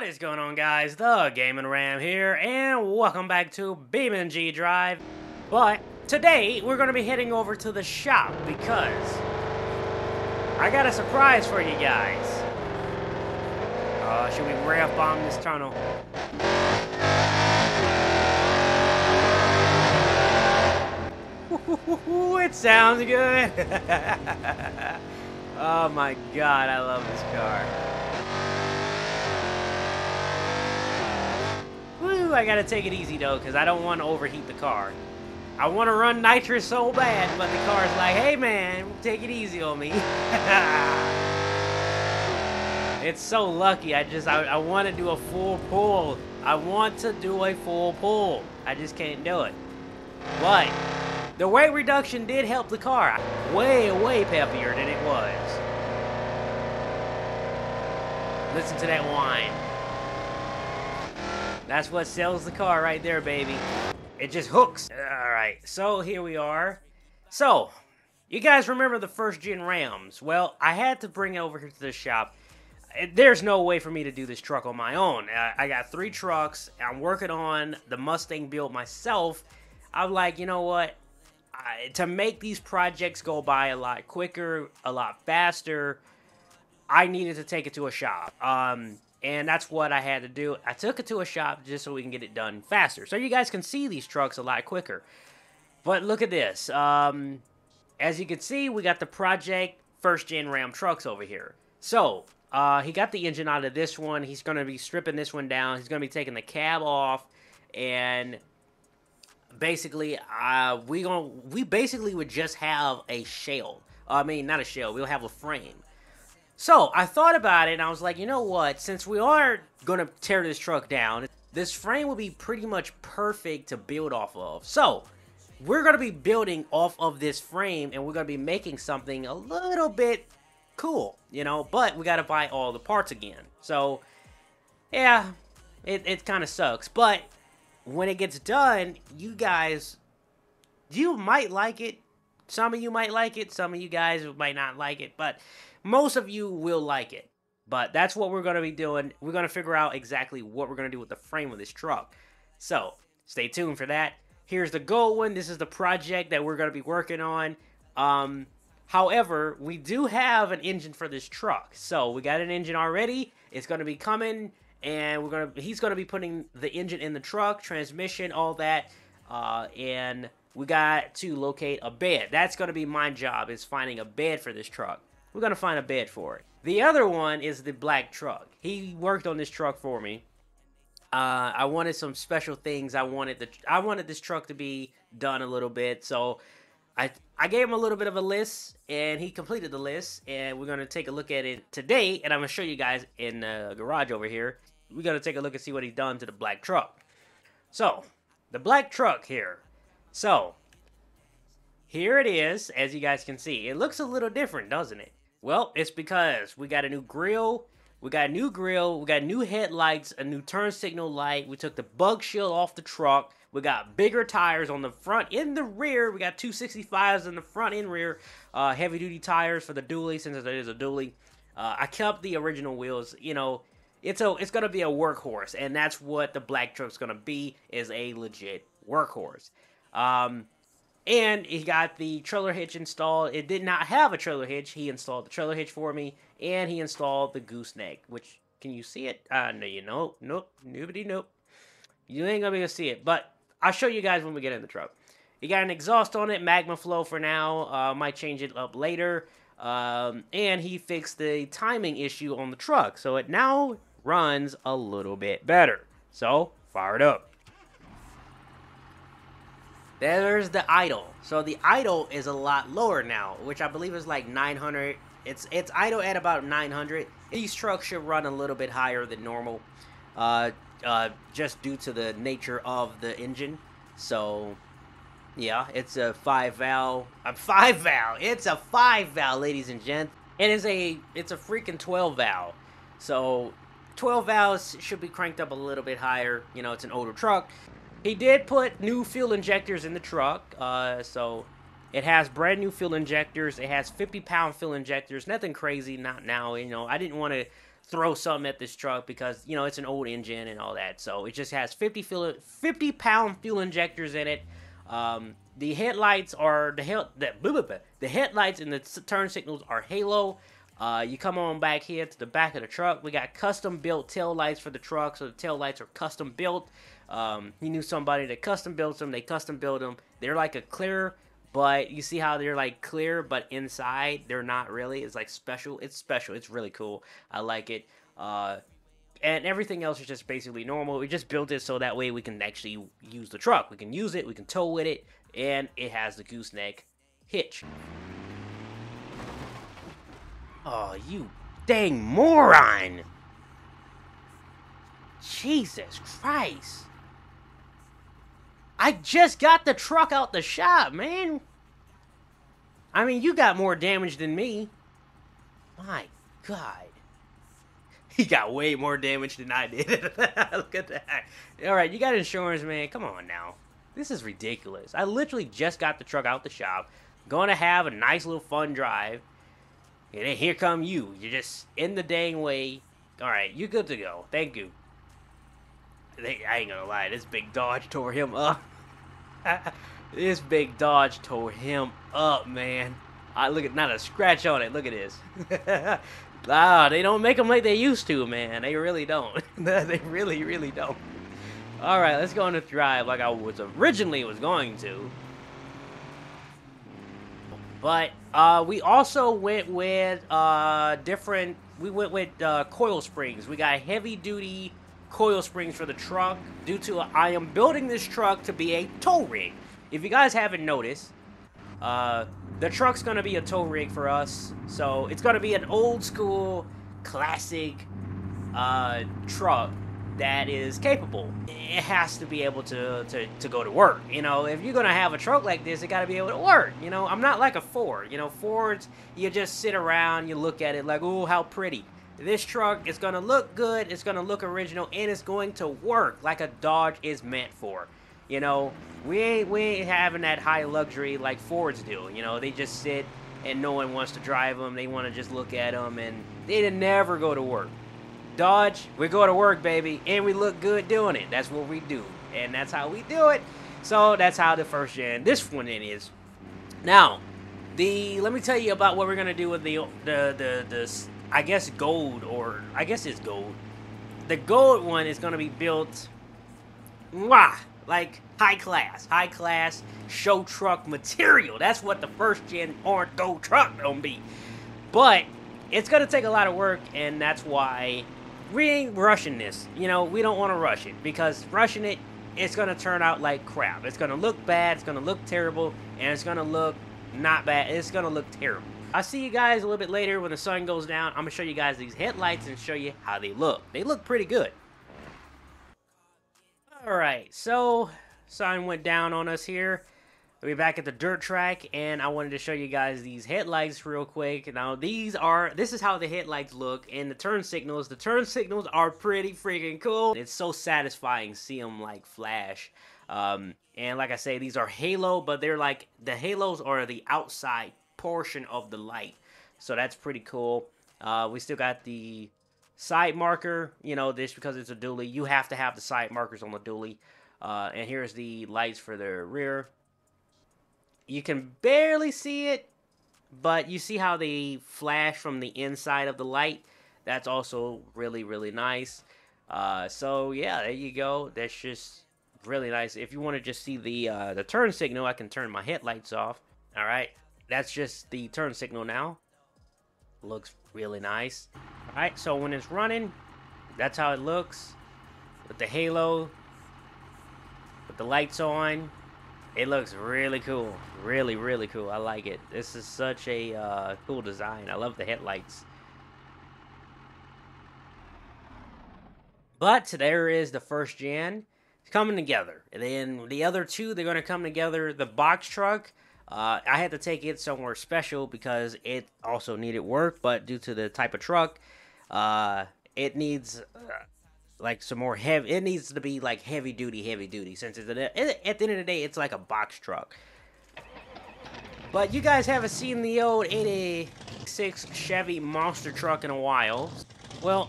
What is going on guys? The Gaming Ram here, and welcome back to BeamNG Drive. But today, we're going to be heading over to the shop because I got a surprise for you guys. Uh, should we rev bomb this tunnel? it sounds good. oh my god, I love this car. I gotta take it easy though, because I don't want to overheat the car. I want to run nitrous so bad, but the car's like, hey man, take it easy on me. it's so lucky, I just, I, I want to do a full pull. I want to do a full pull. I just can't do it. But, the weight reduction did help the car. Way, way peppier than it was. Listen to that whine. That's what sells the car right there, baby. It just hooks. Alright, so here we are. So, you guys remember the first gen Rams? Well, I had to bring it over here to the shop. There's no way for me to do this truck on my own. I got three trucks. I'm working on the Mustang build myself. I'm like, you know what? I, to make these projects go by a lot quicker, a lot faster, I needed to take it to a shop. Um, and that's what I had to do. I took it to a shop just so we can get it done faster. So you guys can see these trucks a lot quicker. But look at this. Um, as you can see, we got the Project First Gen Ram trucks over here. So, uh, he got the engine out of this one. He's going to be stripping this one down. He's going to be taking the cab off. And basically, uh, we gonna we basically would just have a shell. I mean, not a shell. We'll have a frame. So I thought about it, and I was like, you know what? Since we are gonna tear this truck down, this frame will be pretty much perfect to build off of. So we're gonna be building off of this frame, and we're gonna be making something a little bit cool, you know. But we gotta buy all the parts again. So yeah, it it kind of sucks, but when it gets done, you guys, you might like it. Some of you might like it. Some of you guys might not like it. But most of you will like it. But that's what we're going to be doing. We're going to figure out exactly what we're going to do with the frame of this truck. So stay tuned for that. Here's the gold one. This is the project that we're going to be working on. Um, however, we do have an engine for this truck. So we got an engine already. It's going to be coming and we're gonna he's gonna be putting the engine in the truck, transmission, all that, uh, and we got to locate a bed. That's gonna be my job is finding a bed for this truck. We're gonna find a bed for it. The other one is the black truck. He worked on this truck for me. Uh, I wanted some special things. I wanted the I wanted this truck to be done a little bit, so I I gave him a little bit of a list, and he completed the list. And we're gonna take a look at it today, and I'm gonna show you guys in the garage over here We're gonna take a look and see what he's done to the black truck. So, the black truck here. So, here it is, as you guys can see. It looks a little different, doesn't it? Well, it's because we got a new grill, we got a new grill, we got new headlights, a new turn signal light, we took the bug shield off the truck, we got bigger tires on the front, in the rear, we got 265s in the front and rear, uh, heavy duty tires for the dually, since it is a dually. Uh, I kept the original wheels, you know, it's a it's gonna be a workhorse, and that's what the black truck's gonna be is a legit workhorse. Um, and he got the trailer hitch installed. It did not have a trailer hitch. He installed the trailer hitch for me, and he installed the gooseneck. Which can you see it? Uh, no, you know, nope, nobody, nope. You ain't gonna be able to see it, but I'll show you guys when we get in the truck. You got an exhaust on it, MagnaFlow for now. Uh, might change it up later. Um, and he fixed the timing issue on the truck, so it now runs a little bit better. So, fire it up. There's the idle. So the idle is a lot lower now, which I believe is like 900. It's it's idle at about 900. These trucks should run a little bit higher than normal, uh, uh, just due to the nature of the engine. So, yeah, it's a five valve. A five valve. It's a five valve, ladies and gents. It is a it's a freaking 12 valve. So 12 valves should be cranked up a little bit higher. You know, it's an older truck. He did put new fuel injectors in the truck, uh, so it has brand new fuel injectors. It has 50 pound fuel injectors. Nothing crazy, not now. You know, I didn't want to throw something at this truck because you know it's an old engine and all that. So it just has 50 fuel, 50 pound fuel injectors in it. Um, the headlights are the hel- the, the headlights and the turn signals are halo. Uh, you come on back here to the back of the truck. We got custom built tail lights for the truck, so the tail lights are custom built. Um, he knew somebody that custom built them. They custom built them. They're like a clear, but you see how they're like clear, but inside they're not really. It's like special. It's special. It's really cool. I like it. Uh, and everything else is just basically normal. We just built it so that way we can actually use the truck. We can use it. We can tow with it, and it has the gooseneck hitch. Oh, you dang moron! Jesus Christ. I just got the truck out the shop, man. I mean, you got more damage than me. My God. He got way more damage than I did. Look at that. Alright, you got insurance, man. Come on now. This is ridiculous. I literally just got the truck out the shop. Going to have a nice little fun drive. And then here come you. You're just in the dang way. Alright, you good to go. Thank you. I ain't gonna lie, this big Dodge tore him up. this big Dodge tore him up, man. I look at not a scratch on it. Look at this. ah, they don't make them like they used to, man. They really don't. they really, really don't. All right, let's go on the drive like I was originally was going to. But uh, we also went with uh, different. We went with uh, coil springs. We got heavy duty coil springs for the truck due to I am building this truck to be a tow rig. If you guys haven't noticed, uh, the truck's gonna be a tow rig for us. So it's gonna be an old school, classic uh, truck that is capable. It has to be able to, to, to go to work. You know, if you're gonna have a truck like this, it gotta be able to work. You know, I'm not like a Ford. You know, Fords, you just sit around, you look at it like, oh, how pretty. This truck is going to look good, it's going to look original, and it's going to work like a Dodge is meant for. You know, we ain't, we ain't having that high luxury like Fords do. You know, they just sit and no one wants to drive them. They want to just look at them, and they never go to work. Dodge, we go to work, baby, and we look good doing it. That's what we do, and that's how we do it. So that's how the first gen, this one in is. Now, the let me tell you about what we're gonna do with the the the the I guess gold, or I guess it's gold. The gold one is going to be built, mwah, like high class, high class show truck material. That's what the first gen orange gold truck gonna be. But it's gonna take a lot of work, and that's why we ain't rushing this. You know, we don't want to rush it because rushing it, it's gonna turn out like crap. It's gonna look bad. It's gonna look terrible, and it's gonna look not bad. It's gonna look terrible. I'll see you guys a little bit later when the sun goes down. I'm going to show you guys these headlights and show you how they look. They look pretty good. Alright, so sun went down on us here. We're back at the dirt track, and I wanted to show you guys these headlights real quick. Now, these are, this is how the headlights look, and the turn signals. The turn signals are pretty freaking cool. It's so satisfying see them, like, flash. Um, and like I say, these are halo, but they're like, the halos are the outside portion of the light. So that's pretty cool. Uh, we still got the side marker. You know, this because it's a dually. You have to have the side markers on the dually. Uh, and here's the lights for the rear. You can barely see it, but you see how they flash from the inside of the light. That's also really, really nice. Uh, so yeah, there you go. That's just really nice. If you want to just see the uh, the turn signal, I can turn my headlights off. All right that's just the turn signal now. Looks really nice. Alright, so when it's running, that's how it looks. With the halo, with the lights on, it looks really cool. Really, really cool. I like it. This is such a uh, cool design. I love the headlights. But there is the first gen coming together. And then the other two, they're going to come together. The box truck, uh, I had to take it somewhere special because it also needed work, but due to the type of truck, uh, it needs uh, like some more heavy. It needs to be like heavy duty, heavy duty. Since it's, at the end of the day, it's like a box truck. But you guys haven't seen the old 86 Chevy monster truck in a while. Well,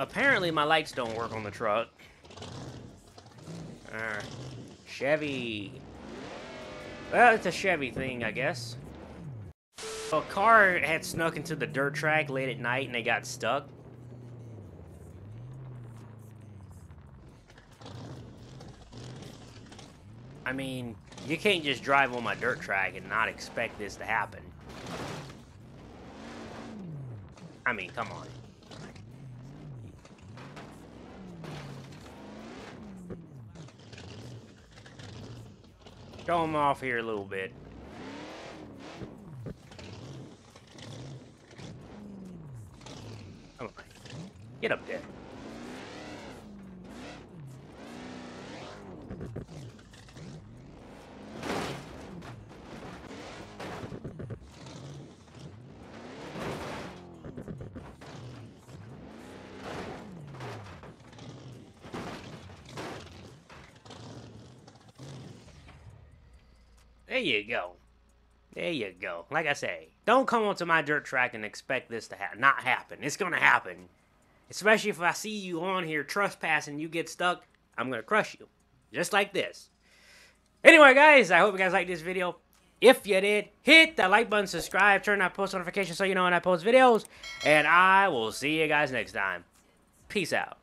Apparently my lights don't work on the truck. Uh, Chevy. Well, it's a Chevy thing, I guess. A car had snuck into the dirt track late at night and they got stuck. I mean, you can't just drive on my dirt track and not expect this to happen. I mean, come on. Show them off here a little bit. Come on. Get up there. There you go. There you go. Like I say, don't come onto my dirt track and expect this to ha not happen. It's gonna happen. Especially if I see you on here trespassing, you get stuck, I'm gonna crush you. Just like this. Anyway, guys, I hope you guys liked this video. If you did, hit that like button, subscribe, turn on post notifications so you know when I post videos. And I will see you guys next time. Peace out.